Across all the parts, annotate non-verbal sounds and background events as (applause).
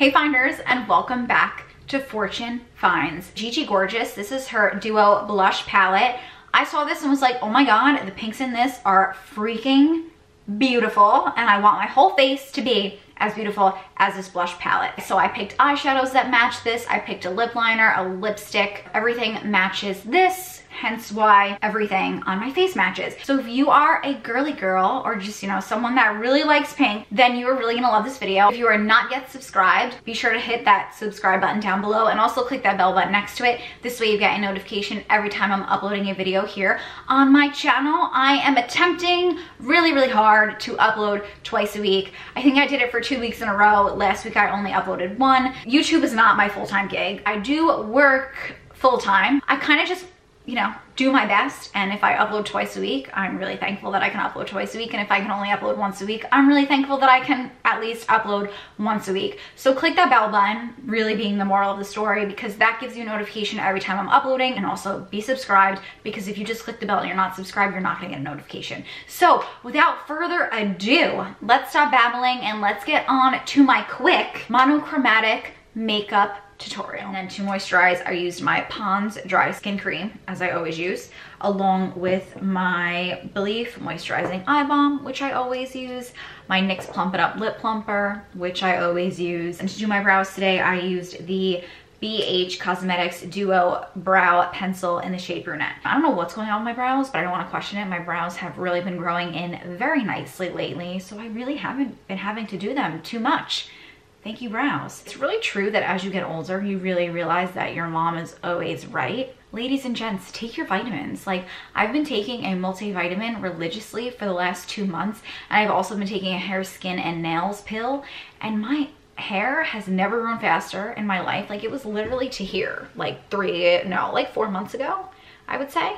Hey finders and welcome back to Fortune Finds. Gigi Gorgeous, this is her Duo Blush Palette. I saw this and was like, oh my God, the pinks in this are freaking beautiful and I want my whole face to be as beautiful as this blush palette. So I picked eyeshadows that match this. I picked a lip liner, a lipstick. Everything matches this hence why everything on my face matches. So if you are a girly girl or just, you know, someone that really likes pink, then you are really gonna love this video. If you are not yet subscribed, be sure to hit that subscribe button down below and also click that bell button next to it. This way you get a notification every time I'm uploading a video here on my channel. I am attempting really, really hard to upload twice a week. I think I did it for two weeks in a row. Last week I only uploaded one. YouTube is not my full-time gig. I do work full-time. I kind of just you know, do my best. And if I upload twice a week, I'm really thankful that I can upload twice a week. And if I can only upload once a week, I'm really thankful that I can at least upload once a week. So click that bell button, really being the moral of the story, because that gives you notification every time I'm uploading and also be subscribed because if you just click the bell and you're not subscribed, you're not gonna get a notification. So without further ado, let's stop babbling and let's get on to my quick monochromatic makeup tutorial. And then to moisturize, I used my Pond's Dry Skin Cream, as I always use, along with my Belief Moisturizing Eye Bomb, which I always use, my NYX Plump It Up Lip Plumper, which I always use. And to do my brows today, I used the BH Cosmetics Duo Brow Pencil in the shade Brunette. I don't know what's going on with my brows, but I don't want to question it. My brows have really been growing in very nicely lately, so I really haven't been having to do them too much. Thank you, brows. It's really true that as you get older, you really realize that your mom is always right. Ladies and gents, take your vitamins. Like, I've been taking a multivitamin religiously for the last two months, and I've also been taking a hair, skin, and nails pill, and my hair has never grown faster in my life. Like, it was literally to here, like three, no, like four months ago, I would say.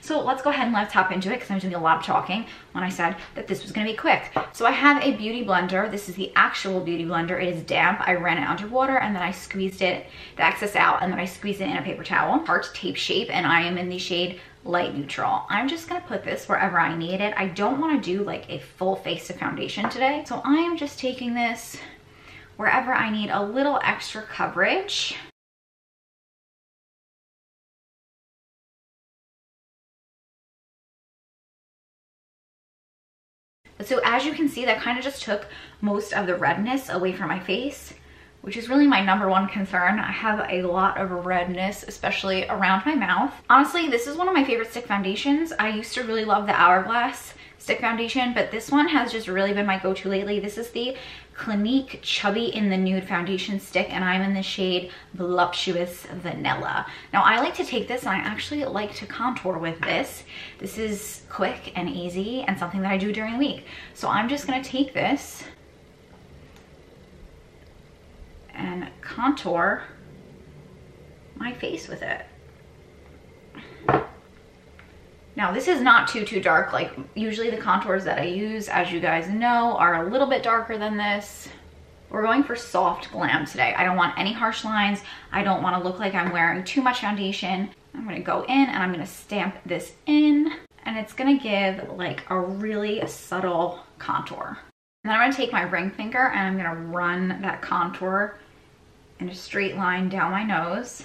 So let's go ahead and let's hop into it because I'm doing a lot of talking when I said that this was gonna be quick. So I have a beauty blender. This is the actual beauty blender. It is damp. I ran it under water and then I squeezed it, the excess out, and then I squeezed it in a paper towel, Tarte tape shape, and I am in the shade light neutral. I'm just gonna put this wherever I need it. I don't wanna do like a full face of foundation today. So I am just taking this wherever I need a little extra coverage. So as you can see, that kind of just took most of the redness away from my face, which is really my number one concern. I have a lot of redness, especially around my mouth. Honestly, this is one of my favorite stick foundations. I used to really love the Hourglass stick foundation, but this one has just really been my go-to lately. This is the Clinique Chubby in the Nude Foundation Stick, and I'm in the shade Voluptuous Vanilla. Now, I like to take this, and I actually like to contour with this. This is quick and easy, and something that I do during the week. So I'm just gonna take this and contour my face with it. Now this is not too, too dark. Like usually the contours that I use, as you guys know, are a little bit darker than this. We're going for soft glam today. I don't want any harsh lines. I don't want to look like I'm wearing too much foundation. I'm going to go in and I'm going to stamp this in and it's going to give like a really subtle contour. And then I'm going to take my ring finger and I'm going to run that contour in a straight line down my nose.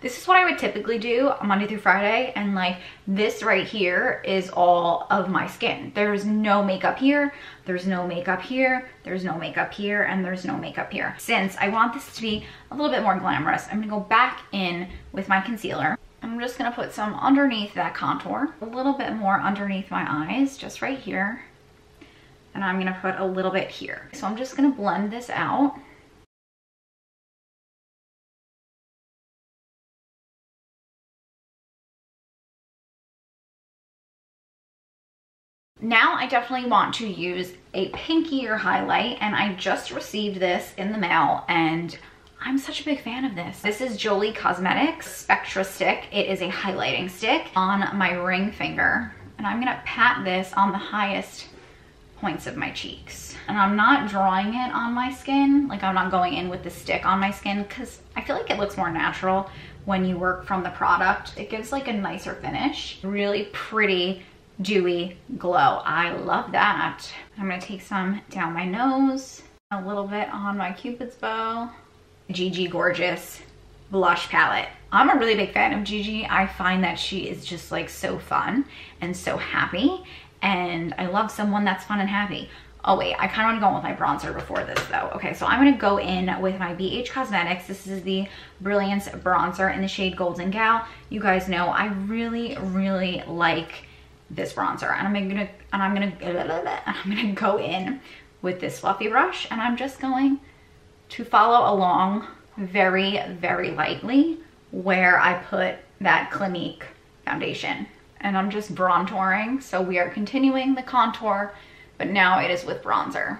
This is what I would typically do Monday through Friday and like this right here is all of my skin. There's no makeup here, there's no makeup here, there's no makeup here, and there's no makeup here. Since I want this to be a little bit more glamorous, I'm gonna go back in with my concealer. I'm just gonna put some underneath that contour, a little bit more underneath my eyes, just right here. And I'm gonna put a little bit here. So I'm just gonna blend this out. Now I definitely want to use a pinkier highlight and I just received this in the mail and I'm such a big fan of this. This is Jolii Cosmetics Spektra Stick. It is a highlighting stick on my ring finger and I'm gonna pat this on the highest points of my cheeks. And I'm not drawing it on my skin, like I'm not going in with the stick on my skin because I feel like it looks more natural when you work from the product. It gives like a nicer finish. Really pretty dewy glow. I love that. I'm gonna take some down my nose A little bit on my Cupid's bow. Gigi Gorgeous blush palette. I'm a really big fan of Gigi. I find that she is just like so fun and so happy. And I love someone that's fun and happy. Oh wait, I kind of want to go in with my bronzer before this though. Okay, so I'm going to go in with my BH Cosmetics. This is the Brilliance Bronzer in the shade Golden Gal. You guys know I really, really like this bronzer. And I'm gonna, and I'm gonna, I'm gonna go in with this fluffy brush and I'm just going to follow along very, very lightly where I put that Clinique foundation. And I'm just bronzing. So we are continuing the contour, but now it is with bronzer.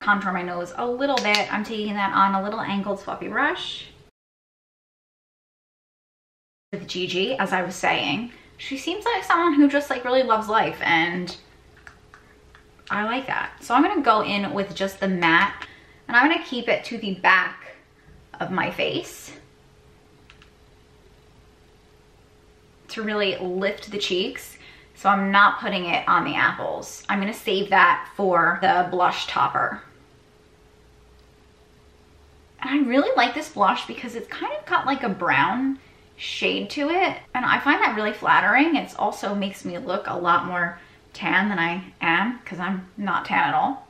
Contour my nose a little bit. I'm taking that on a little angled fluffy brush. With Gigi, as I was saying, she seems like someone who just like really loves life and I like that. So I'm gonna go in with just the matte and I'm gonna keep it to the back of my face to really lift the cheeks. So I'm not putting it on the apples. I'm gonna save that for the blush topper. And I really like this blush because it's kind of got like a brown shade to it. And I find that really flattering. It also makes me look a lot more tan than I am because I'm not tan at all.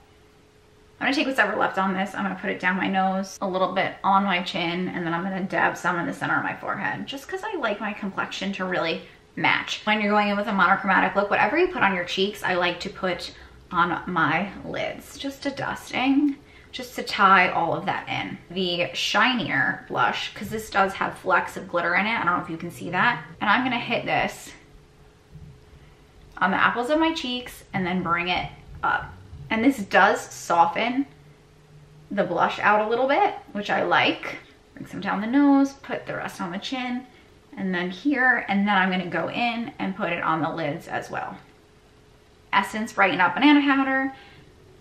I'm gonna take what's ever left on this. I'm gonna put it down my nose, a little bit on my chin, and then I'm gonna dab some in the center of my forehead just because I like my complexion to really match. When you're going in with a monochromatic look, whatever you put on your cheeks, I like to put on my lids. Just a dusting just to tie all of that in. The shinier blush, because this does have flecks of glitter in it. I don't know if you can see that. And I'm gonna hit this on the apples of my cheeks and then bring it up. And this does soften the blush out a little bit, which I like. Bring some down the nose, put the rest on the chin, and then here, and then I'm gonna go in and put it on the lids as well. Essence Brighten Up Banana Powder,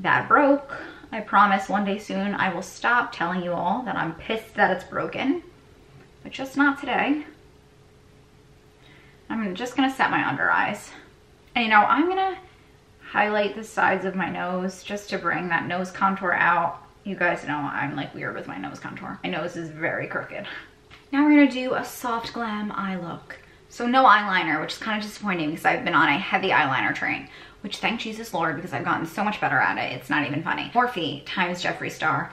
that broke. I promise one day soon I will stop telling you all that I'm pissed that it's broken, but just not today. I'm just gonna set my under eyes. And you know, I'm gonna highlight the sides of my nose just to bring that nose contour out. You guys know I'm like weird with my nose contour. My nose is very crooked. Now we're gonna do a soft glam eye look. So no eyeliner, which is kind of disappointing because I've been on a heavy eyeliner train which thank Jesus Lord because I've gotten so much better at it. It's not even funny. Morphe times Jeffree Star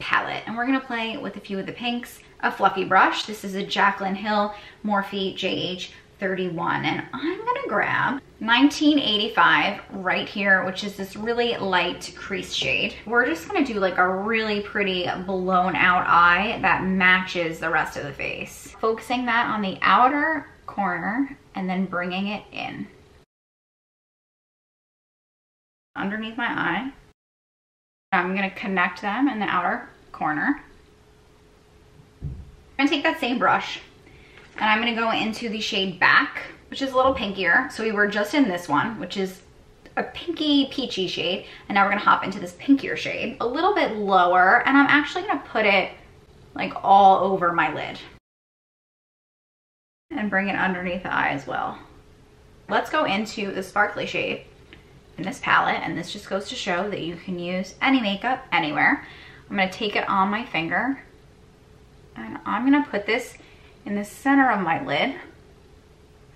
palette. And we're gonna play with a few of the pinks. A fluffy brush. This is a Jaclyn Hill Morphe JH31. And I'm gonna grab 1985 right here, which is this really light crease shade. We're just gonna do like a really pretty blown out eye that matches the rest of the face. Focusing that on the outer corner and then bringing it in underneath my eye. I'm gonna connect them in the outer corner. I'm gonna take that same brush and I'm gonna go into the shade Back, which is a little pinkier. So we were just in this one, which is a pinky peachy shade. And now we're gonna hop into this pinkier shade, a little bit lower. And I'm actually gonna put it like all over my lid and bring it underneath the eye as well. Let's go into the sparkly shade in this palette and this just goes to show that you can use any makeup anywhere. I'm gonna take it on my finger and I'm gonna put this in the center of my lid,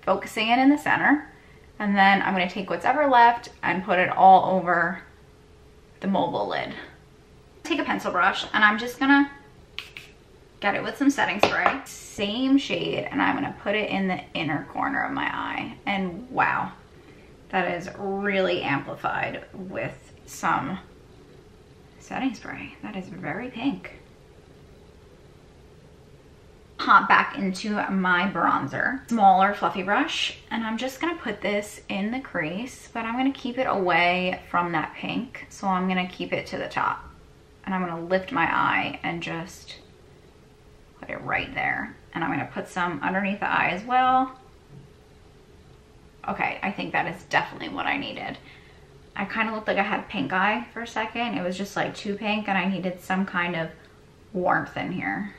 focusing it in the center. And then I'm gonna take what's ever left and put it all over the mobile lid. Take a pencil brush and I'm just gonna get it with some setting spray. Same shade and I'm gonna put it in the inner corner of my eye. And wow, that is really amplified with some setting spray. That is very pink. Hop back into my bronzer, smaller fluffy brush, and I'm just gonna put this in the crease, but I'm gonna keep it away from that pink. So I'm gonna keep it to the top. And I'm gonna lift my eye and just put it right there. And I'm gonna put some underneath the eye as well Okay, I think that is definitely what I needed. I kind of looked like I had pink eye for a second. It was just like too pink and I needed some kind of warmth in here.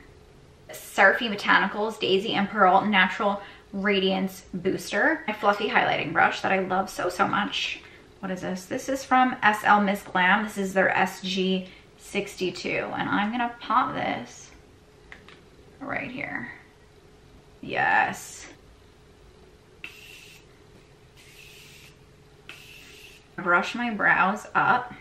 Seraphine Botanicals Daisy and Pearl Natural Radiance Booster. My fluffy highlighting brush that I love so, so much. What is this? This is from SL Miss Glam. This is their SG 62. And I'm gonna pop this right here. Yes. Brush my brows up.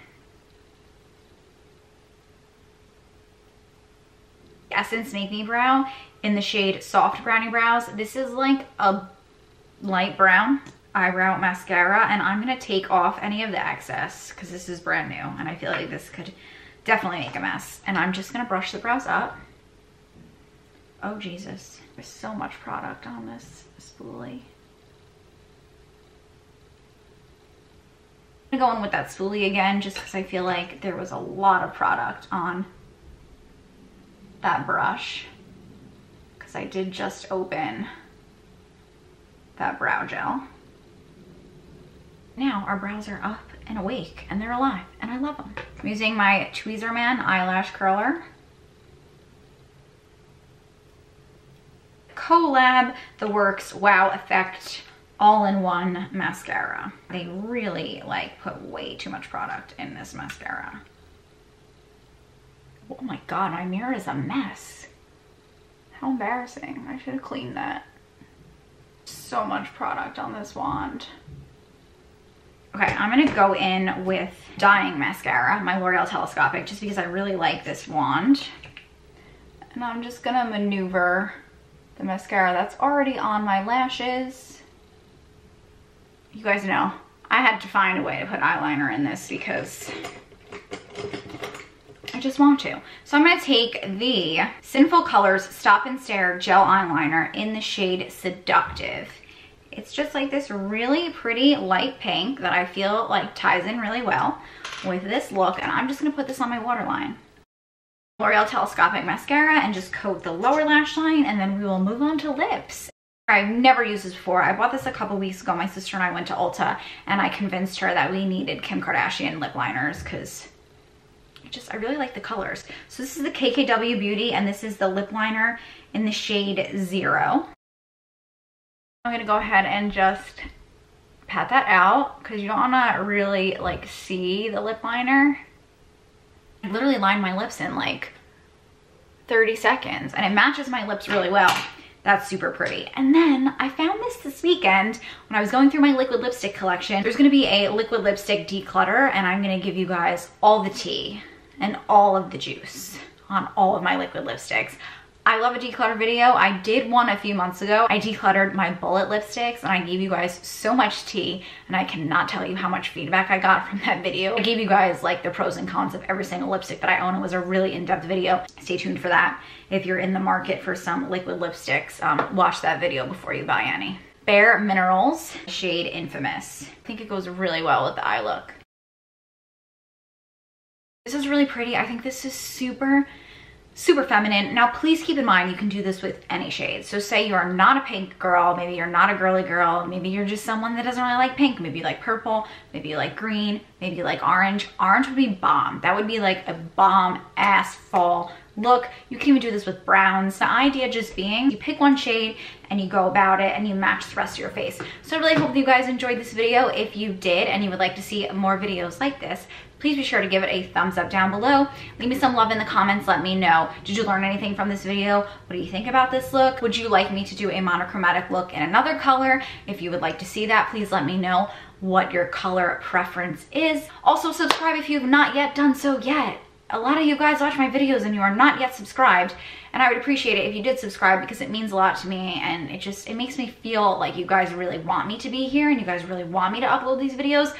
Essence Make Me Brow in the shade Soft Brownie Brows. This is like a light brown eyebrow mascara and I'm gonna take off any of the excess because this is brand new and I feel like this could definitely make a mess. And I'm just gonna brush the brows up. Oh Jesus, there's so much product on this spoolie. Gonna go in with that spoolie again just because I feel like there was a lot of product on that brush because I did just open that brow gel. Now our brows are up and awake and they're alive and I love them. I'm using my Tweezerman eyelash curler. Collab The Works Wow Effect all-in-one mascara. They really like put way too much product in this mascara. Oh my god, my mirror is a mess. How embarrassing. I should have cleaned that. So much product on this wand. Okay, I'm gonna go in with Dyeing Mascara, my L'Oreal Telescopic, just because I really like this wand. And I'm just gonna maneuver the mascara that's already on my lashes. You guys know, I had to find a way to put eyeliner in this because I just want to. So I'm gonna take the Sinful Colors Stop and Stare Gel Eyeliner in the shade Seductive. It's just like this really pretty light pink that I feel like ties in really well with this look. And I'm just gonna put this on my waterline. L'Oreal Telescopic Mascara and just coat the lower lash line and then we will move on to lips. I've never used this before. I bought this a couple weeks ago. My sister and I went to Ulta and I convinced her that we needed Kim Kardashian lip liners because just, I really like the colors. So this is the KKW Beauty and this is the lip liner in the shade Zero. I'm gonna go ahead and just pat that out because you don't wanna really like see the lip liner. I literally line my lips in like 30 seconds and it matches my lips really well. That's super pretty. And then I found this this weekend when I was going through my liquid lipstick collection. There's gonna be a liquid lipstick declutter and I'm gonna give you guys all the tea and all of the juice on all of my liquid lipsticks. I love a declutter video. I did one a few months ago. I decluttered my bullet lipsticks and I gave you guys so much tea and I cannot tell you how much feedback I got (laughs) from that video. I gave you guys like the pros and cons of every single lipstick that I own. It was a really in-depth video. Stay tuned for that. If you're in the market for some liquid lipsticks, um, watch that video before you buy any. Bare Minerals, shade Infamous. I think it goes really well with the eye look. This is really pretty. I think this is super super feminine. Now, please keep in mind, you can do this with any shade. So say you are not a pink girl, maybe you're not a girly girl, maybe you're just someone that doesn't really like pink, maybe you like purple, maybe you like green, maybe you like orange. Orange would be bomb. That would be like a bomb ass fall look. You can even do this with browns. The idea just being you pick one shade and you go about it and you match the rest of your face. So I really hope you guys enjoyed this video. If you did and you would like to see more videos like this, please be sure to give it a thumbs up down below. Leave me some love in the comments. Let me know. Did you learn anything from this video? What do you think about this look? Would you like me to do a monochromatic look in another color? If you would like to see that, please let me know what your color preference is. Also subscribe if you've not yet done so yet. A lot of you guys watch my videos and you are not yet subscribed and I would appreciate it if you did subscribe because it means a lot to me and it just, it makes me feel like you guys really want me to be here and you guys really want me to upload these videos.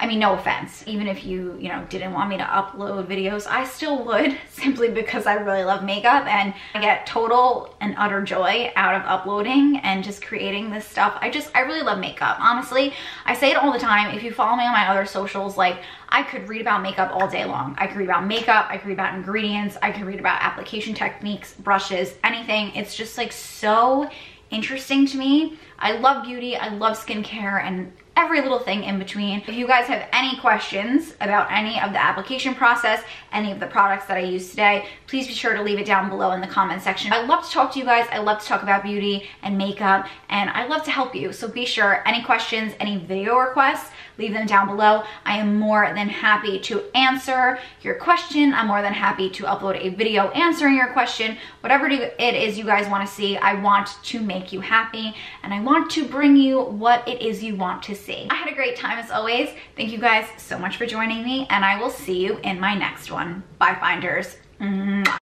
I mean, no offense. Even if you, you know, didn't want me to upload videos, I still would (laughs) simply because I really love makeup and I get total and utter joy out of uploading and just creating this stuff. I just, I really love makeup. Honestly, I say it all the time. If you follow me on my other socials, like I could read about makeup all day long. I could read about makeup, I could read about ingredients, I could read about application techniques, brushes, anything. It's just like so interesting to me. I love beauty, I love skincare, and every little thing in between. If you guys have any questions about any of the application process, any of the products that I use today, please be sure to leave it down below in the comment section. I love to talk to you guys. I love to talk about beauty and makeup and I love to help you. So be sure any questions, any video requests, leave them down below. I am more than happy to answer your question. I'm more than happy to upload a video answering your question. Whatever it is you guys wanna see, I want to make you happy and I want to bring you what it is you want to see. I had a great time as always. Thank you guys so much for joining me and I will see you in my next one. Bye finders. Mwah.